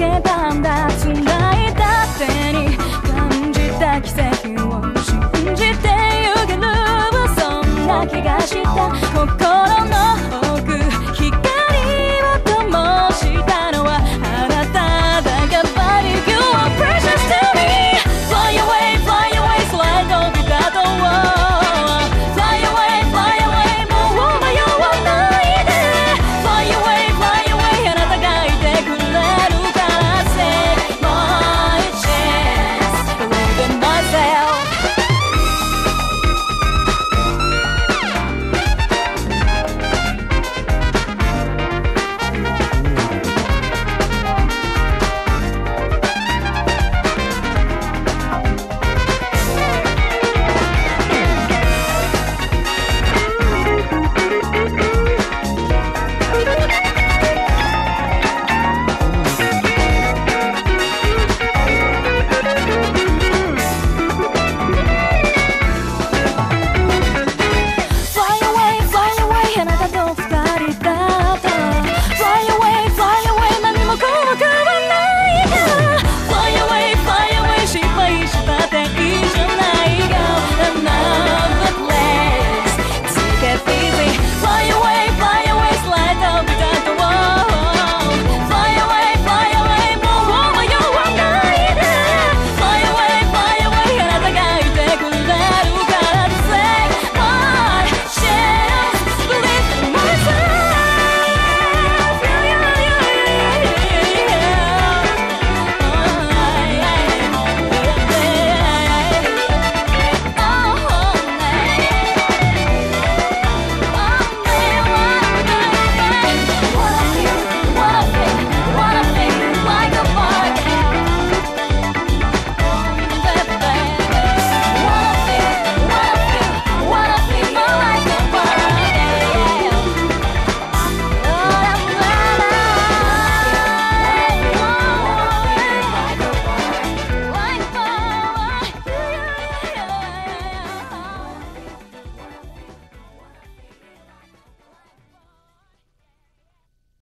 que banda